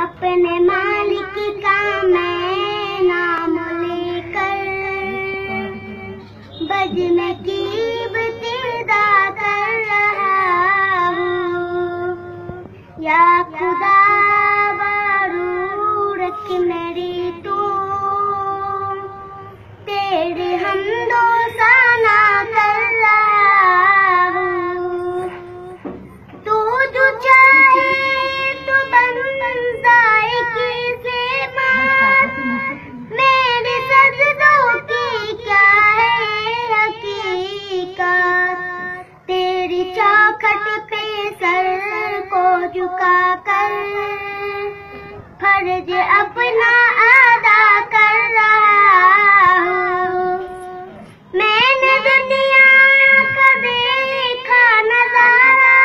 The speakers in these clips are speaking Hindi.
अपने मालिक का मैं नाम लेकर बज में कीमत कर रहा हूँ। या खुदा की मेरी तू, तेरे हम दो चौखट सर को झुका कर फ़र्ज़ अपना अदा कर रहा मैंने दुनिया का देखा नज़ारा,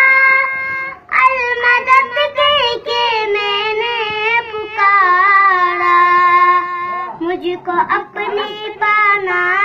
अलमदद के के मैंने पुकारा। मुझको अपनी पाना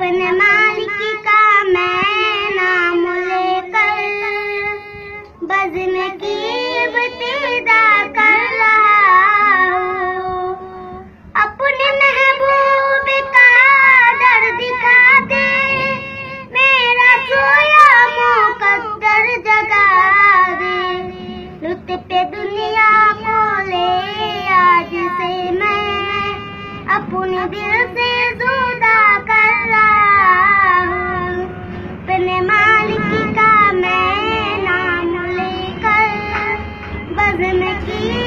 अपने मालिक का मैं नाम लेकर बज़म की इब्तिदा कर रहा अपने महबूब का दर दिखा दे, मेरा सोया मुकद्दर जगा दे। पे दुनिया को ले, आज से मैं अपने दिल से Happy